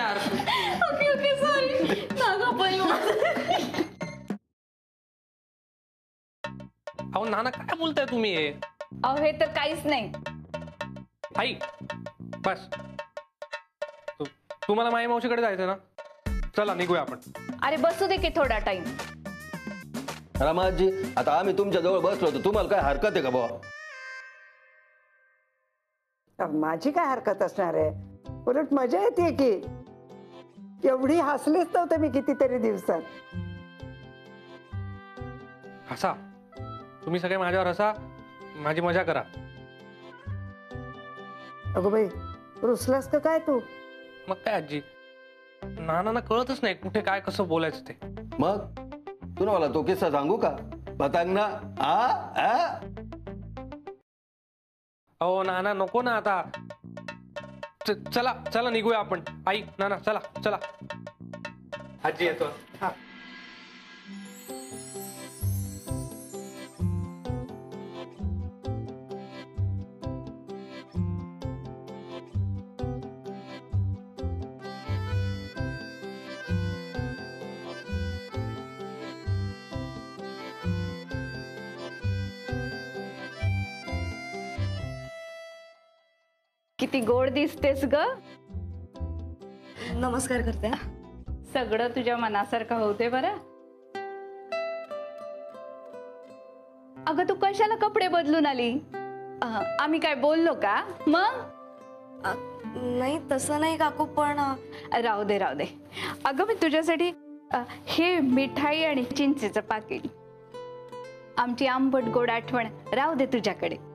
Okay okay sorry Naga पण अहो नाना काय बोलताय तुम्ही हे? अहो हे तर काहीच नाही. आई बस. तू तुम्हाला माई मावशीकडे जायचं ना? चला निघूया आपण. अरे बसू दे की थोडा टाइम रामाजी आता आम्ही तुमच्या जवळ बसलो होतो तुम्हाला काय हरकत आहे का बुवा? माझी काय हरकत असणार आहे? उलट मजा येते की? एवढी हसलीच नव्हते मी कितीतरी दिवसात. हसा. तुम्ही सगळे माझ्यावर हसा. माझी मजा करा. अगो बाई रुसलास का काय तू? मग काय आजी? नानांना कळतच नाही कुठे काय कसं बोलायचं ते. मग? तुला मला तो किस्सा सांगू का? पतंग ना? आ? आ? अहो नाना नको ना आता. चला चला निघूया आपण. आई नाना चला चला. आजी येतो. हा. किती गोड दिसतेस ग. नमस्कार करते. सगळं तुझ्या मनासारखं होते बरं. अगं तू कशाला कपडे बदलून आली? अह, आम्ही काय बोललो का? मग? नाही तसं नाही काकू पण अ, राहू दे राहू दे. अगं मी तुझ्यासाठी अ, हे मिठाई आणि चिंचेचं पाकिट आमची आंबट गोड आठवण राहू दे तुझ्याकडे.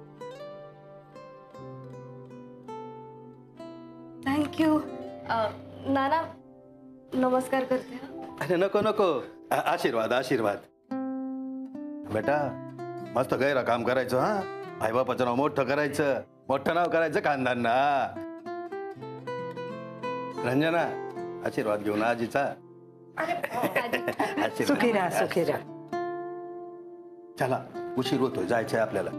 अ, नाना नमस्कार करते हं. अरे नको नको। आशीर्वाद आशीर्वाद। बेटा मस्त गैरा काम करायचं हा? आई बापाचं नाव मोठं करायचं मोठं नाव करायचं खानदान हा रंजना आशीर्वाद घेऊन आजीचा. आशीर्वाद. सुखी राहा सुखी राहा. चला उशीर होतोय जायचंय आपल्याला.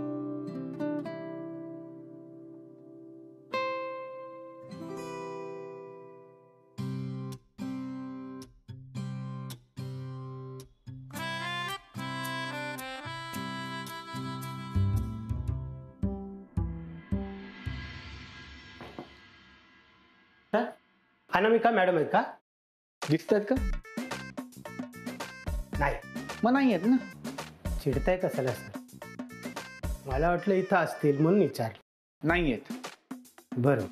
अनामिका मॅडम आहेत का दिसतात का नाही मग नाही आहेत ना चिडताय कशाला सर मला वाटलं इथं असतील म्हणून विचारलं नाही आहेत बरं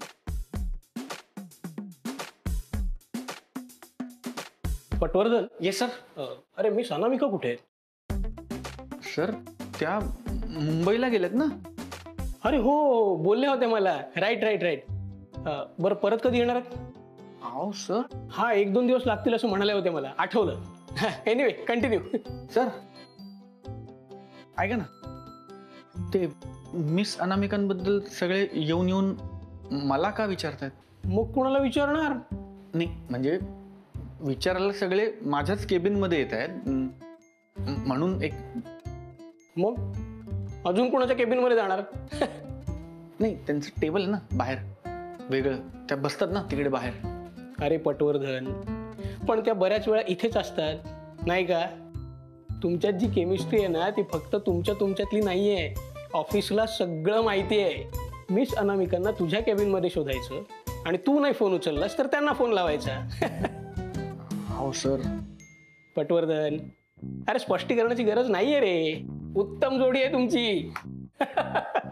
पटवर्धन येस सर अरे मी अनामिका कुठे आहेत सर त्या मुंबईला गेलेत ना अरे हो बोलले होते मला राईट राईट राईट बरं परत कधी येणार आहेत अहो सर हा एक दोन दिवस लागतील असं म्हणाले होते मला. आठवलं. एनिवे कंटिन्यू सर ऐका ना. ते मिस अनामिकांबद्दल सगळे येऊन येऊन मला का विचारतायत? मग कुणाला विचारणार? नाही म्हणजे विचारायला सगळे माझ्याच केबिनमध्ये येत आहेत. म्हणून एक मग? अजून कोणाच्या केबिनमध्ये जाणार? नाही त्यांचं टेबल ना बाहेर. वेगळं. त्या बसतात ना तिकडे बाहेर. अरे पटवर्धन. पण त्या बऱ्याच वेळा इथेच असतात. नाही का? तुमच्यात जी केमिस्ट्री आहे ना ती फक्त तुमच्या तुमच्यातली नाही आहे ऑफिसला सगळं माहिती आहे. मिस अनामिकांना तुझ्या केबिनमध्ये शोधायचं आणि तू नाही फोन उचललास तर त्यांना फोन लावायचा. हो सर पटवर्धन अरे स्पष्टीकरणाची गरज नाहीये रे. उत्तम जोडी आहे तुमची.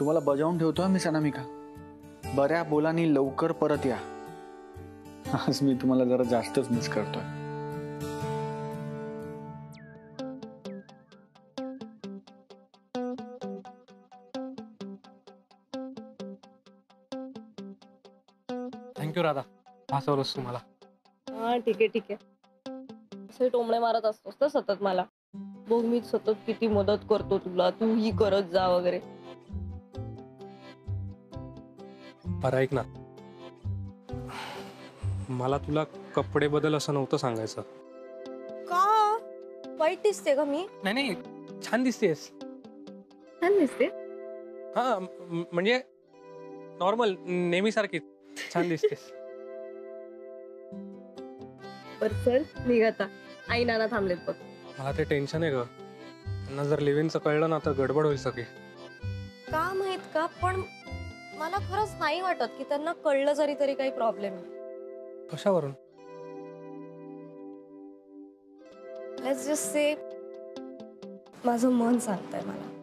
तुम्हाला बजावून ठेवतो मी अनामिका बऱ्या बोलानी लवकर परत या. आज मी तुम्हाला जरा जास्तच मिस करतोय. थँक्यू राधा. हसवलंस तुम्हाला हा ठीक आहे ठीक आहे. असे टोमणे मारत असतोस तर सतत मला. बघ मी सतत किती मदत करतो तुला. तू ही करत जा वगैरे. बरं ऐक ना. मला तुला कपडे बदल असं नव्हतं सांगायचं. का? वाईट दिसते का मी? नाही नाही छान दिसतेस. छान दिसते? हा म- म्हणजे नॉर्मल नेहमीसारखी छान दिसतेस. बर चल आई नाना थांबलेत बघ. मला ते टेन्शन आहे ग. त्यांना जर लिव्हिंगचं कळलं ना तर गडबड होईल सगळी. का माहीत का? पण मला खरंच नाही वाटत की त्यांना कळलं जरी तरी काही प्रॉब्लेम कशावरून? लेट्स जस्ट से माझं मन सांगतंय मला.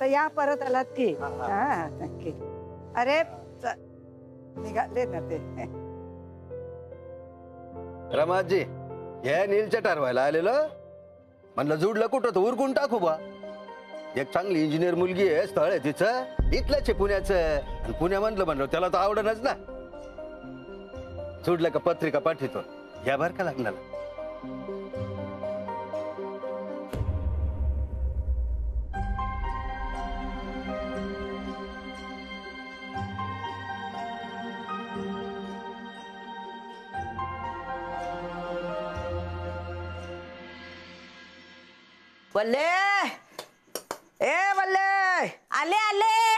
तर या परत आलात की हा नक्की. अरे निघाले ना ते. रमाजी हे नीलच्या ठरवायला आलेलं? म्हणलं जुडलं कुठं तर उरकून टाकू बा. एक चांगली इंजिनियर मुलगी आहे स्थळ आहे तिचं. इथलंच आहे पुण्याचं. पुण्या म्हणलं म्हणलं त्याला तर आवडणच ना. जुडलं का पत्रिका पाठवतो या बार का लागणार. वल्ले! ए वल्ले! आले आले!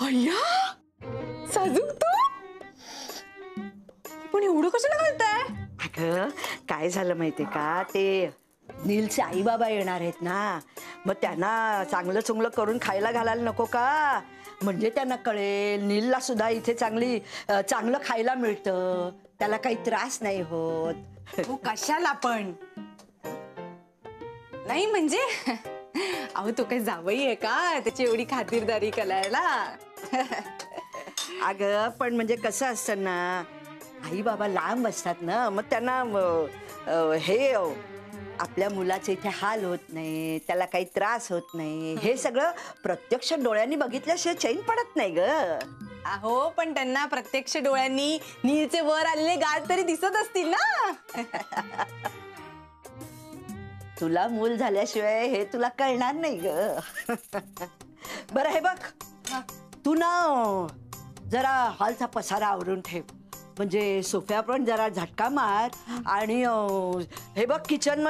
अय्या साजूक तू? पण एवढं कशाला घालताय? अगं काय झालं माहितीये का? ते नीलचे आई बाबा येणार आहेत ना. मग त्यांना चांगलं चुंगलं करून खायला घालायला नको का? म्हणजे त्यांना कळेल नीलला सुद्धा इथे चांगली अं, चांगलं खायला मिळतं. त्याला काही त्रास नाही होत. हो कशाला पण? नाही म्हणजे? अहो तो काही जावई आहे का? त्याची एवढी खातिरदारी करायला? अग पण म्हणजे कसं असतं ना आई बाबा लांब असतात ना मग त्यांना हे आपल्या मुलाचे इथे हाल होत नाही त्याला काही त्रास होत नाही हे सगळं प्रत्यक्ष डोळ्यांनी बघितल्याशिवाय चैन पडत नाही ग. अहो पण त्यांना प्रत्यक्ष डोळ्यांनी नीलचे वर आलेले गाल तरी दिसत असतील ना? तुला मूल झाल्याशिवाय हे तुला कळणार नाही ग. बरं हे बघ. तू ना जरा हॉलचा पसारा आवरून ठेव. म्हणजे सोफ्या पण जरा झटका मार आणि हे बघ किचन